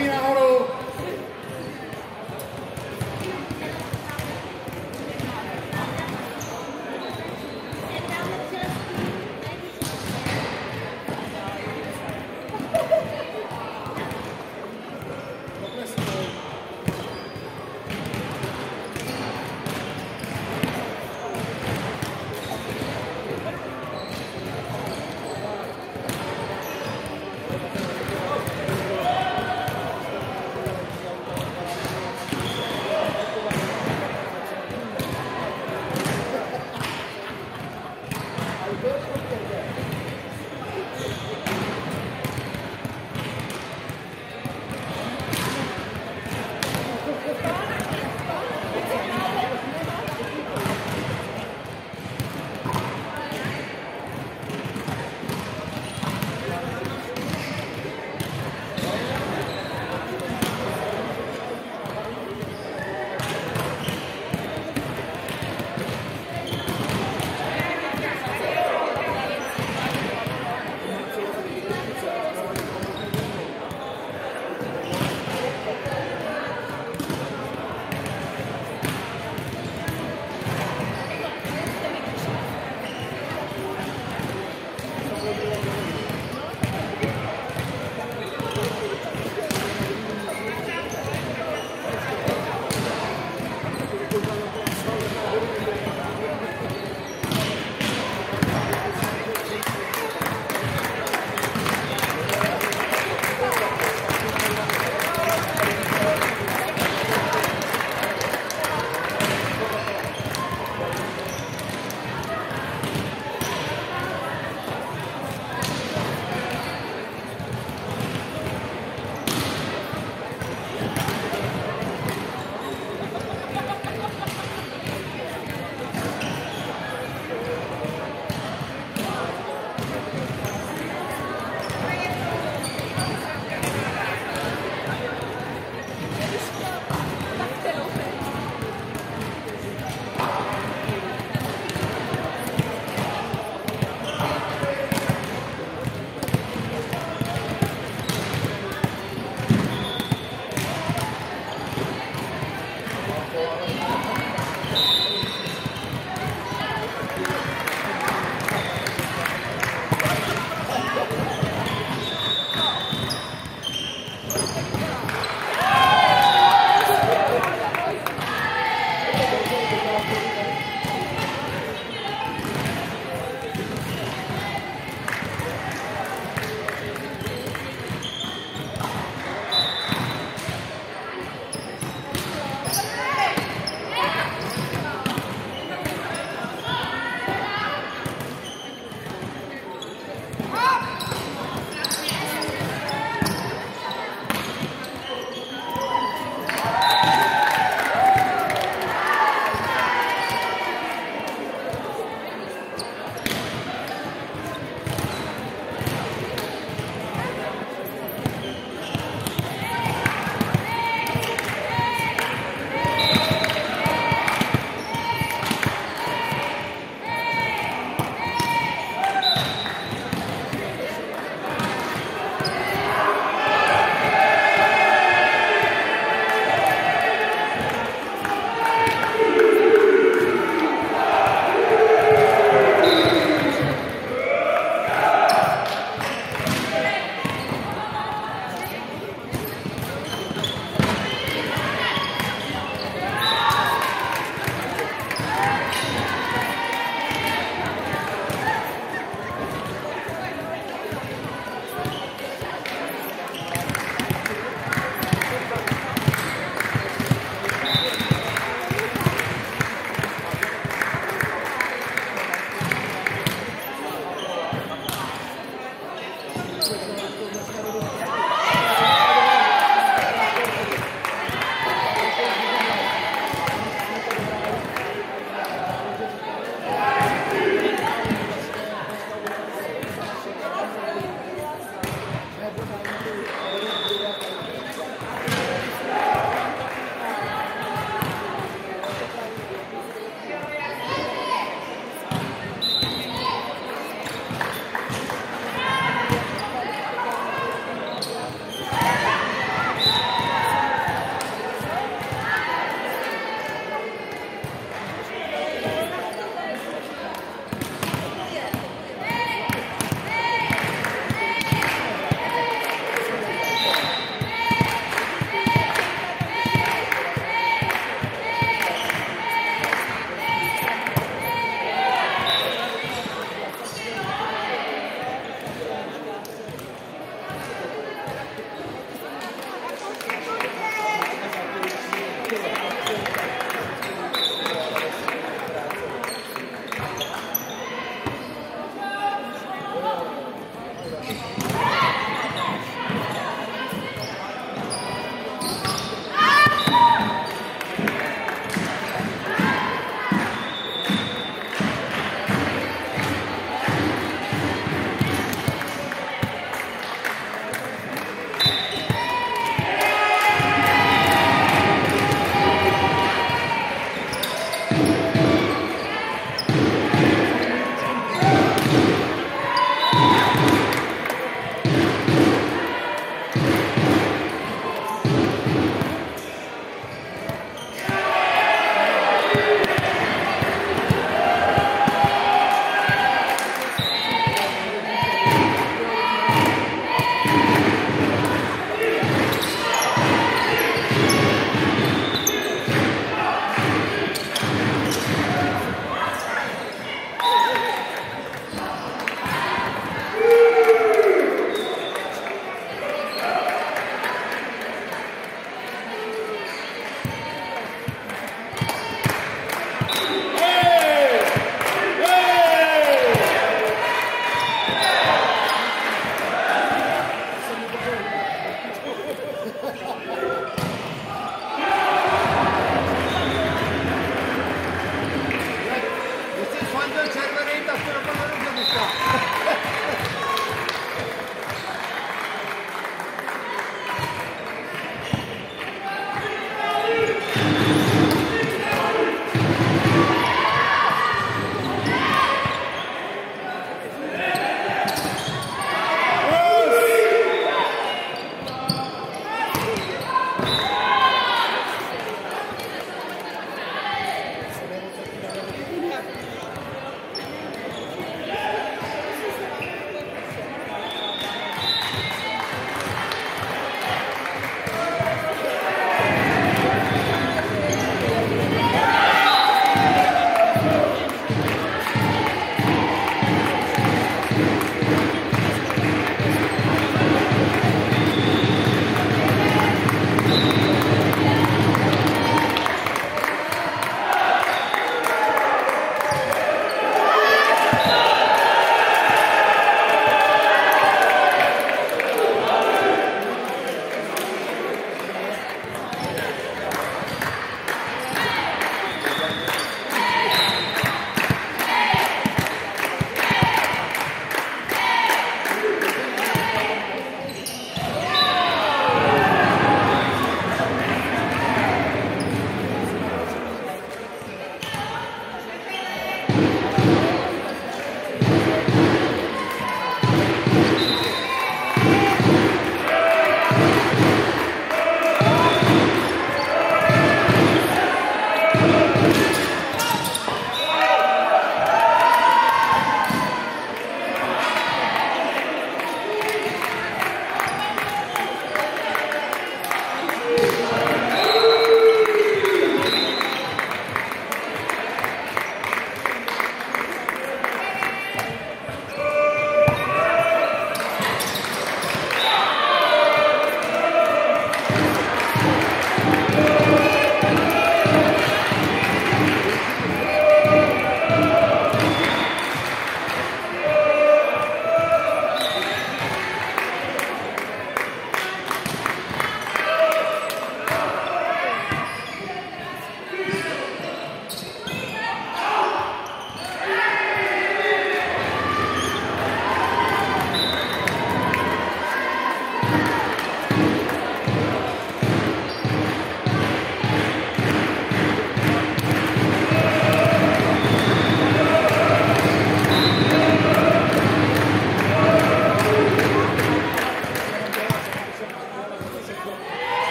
Argentina, oro